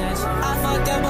sense. I fucked up